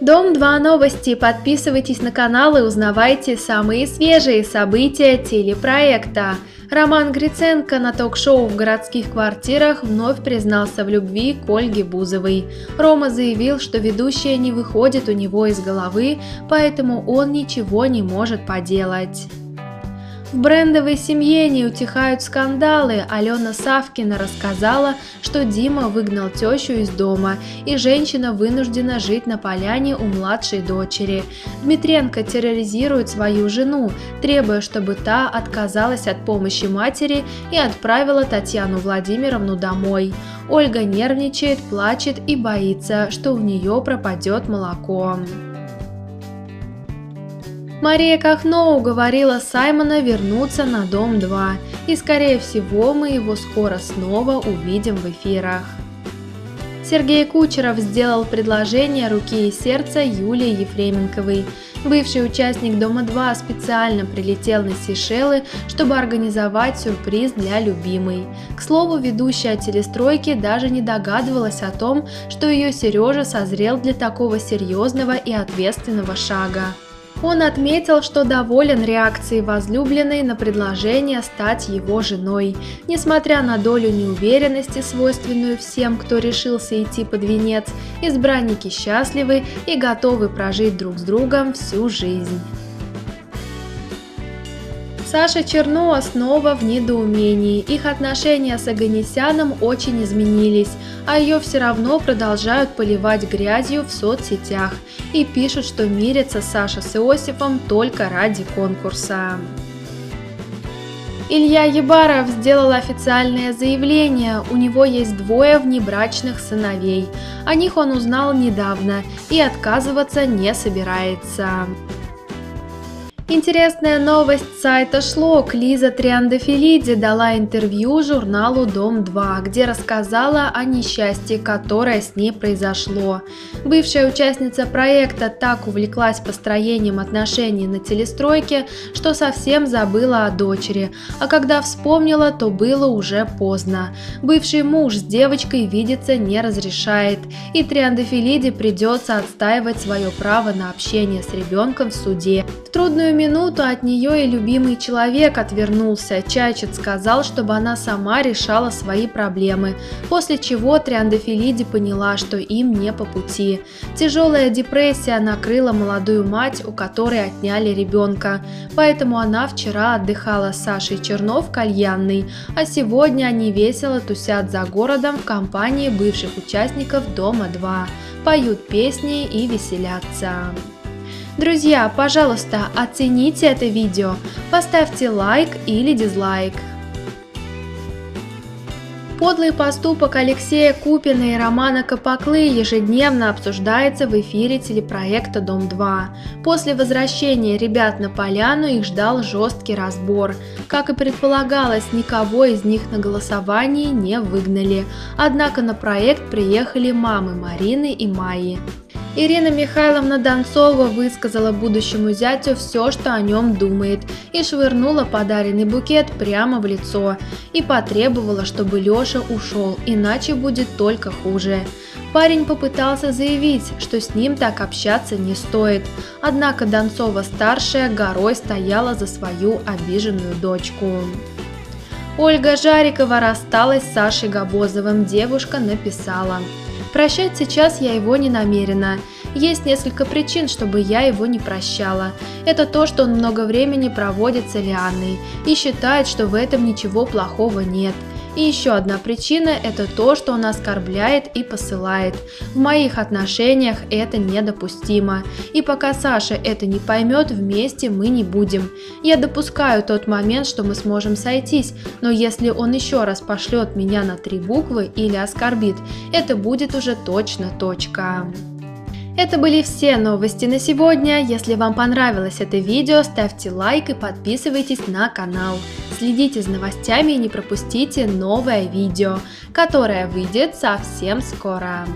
Дом 2 новости. Подписывайтесь на канал и узнавайте самые свежие события телепроекта. Роман Гриценко на ток-шоу в городских квартирах вновь признался в любви к Ольге Бузовой. Рома заявил, что ведущая не выходит у него из головы, поэтому он ничего не может поделать. В брендовой семье не утихают скандалы. Алена Савкина рассказала, что Дима выгнал тещу из дома, и женщина вынуждена жить на поляне у младшей дочери. Дмитренко терроризирует свою жену, требуя, чтобы та отказалась от помощи матери и отправила Татьяну Владимировну домой. Ольга нервничает, плачет и боится, что у нее пропадет молоко. Мария Кахно уговорила Саймона вернуться на Дом 2, и скорее всего мы его скоро снова увидим в эфирах. Сергей Кучеров сделал предложение руки и сердца Юлии Ефременковой. Бывший участник Дома-2 специально прилетел на Сейшелы, чтобы организовать сюрприз для любимой. К слову, ведущая телестройки даже не догадывалась о том, что ее Сережа созрел для такого серьезного и ответственного шага. Он отметил, что доволен реакцией возлюбленной на предложение стать его женой. Несмотря на долю неуверенности, свойственную всем, кто решился идти под венец, избранники счастливы и готовы прожить друг с другом всю жизнь. Саша Черно снова в недоумении. Их отношения с Аганесяном очень изменились, а ее все равно продолжают поливать грязью в соцсетях и пишут, что мирится Саша с Иосифом только ради конкурса. Илья Ебаров сделал официальное заявление, у него есть двое внебрачных сыновей. О них он узнал недавно и отказываться не собирается. Интересная новость сайта Шлок. Лиза Триандафилиди дала интервью журналу «Дом-2», где рассказала о несчастье, которое с ней произошло. Бывшая участница проекта так увлеклась построением отношений на телестройке, что совсем забыла о дочери, а когда вспомнила, то было уже поздно. Бывший муж с девочкой видеться не разрешает, и Триандафилиди придется отстаивать свое право на общение с ребенком в суде. В трудную минуту от нее и любимый человек отвернулся. Чайчет сказал, чтобы она сама решала свои проблемы, после чего Триандафилиди поняла, что им не по пути. Тяжелая депрессия накрыла молодую мать, у которой отняли ребенка, поэтому она вчера отдыхала с Сашей Чернов кальянной, а сегодня они весело тусят за городом в компании бывших участников Дома-2, поют песни и веселятся. Друзья, пожалуйста, оцените это видео, поставьте лайк или дизлайк. Подлый поступок Алексея Купина и Романа Капаклы ежедневно обсуждается в эфире телепроекта «Дом-2». После возвращения ребят на поляну их ждал жесткий разбор. Как и предполагалось, никого из них на голосовании не выгнали. Однако на проект приехали мамы Марины и Майи. Ирина Михайловна Донцова высказала будущему зятю все, что о нем думает, и швырнула подаренный букет прямо в лицо, и потребовала, чтобы Леша ушел, иначе будет только хуже. Парень попытался заявить, что с ним так общаться не стоит, однако Донцова-старшая горой стояла за свою обиженную дочку. Ольга Жарикова рассталась с Сашей Габозовым, девушка написала – Прощать сейчас я его не намерена. Есть несколько причин, чтобы я его не прощала. Это то, что он много времени проводит с Элианной и считает, что в этом ничего плохого нет. И еще одна причина – это то, что он оскорбляет и посылает. В моих отношениях это недопустимо. И пока Саша это не поймет, вместе мы не будем. Я допускаю тот момент, что мы сможем сойтись, но если он еще раз пошлет меня на три буквы или оскорбит, это будет уже точно точка. Это были все новости на сегодня. Если вам понравилось это видео, ставьте лайк и подписывайтесь на канал. Следите за новостями и не пропустите новое видео, которое выйдет совсем скоро.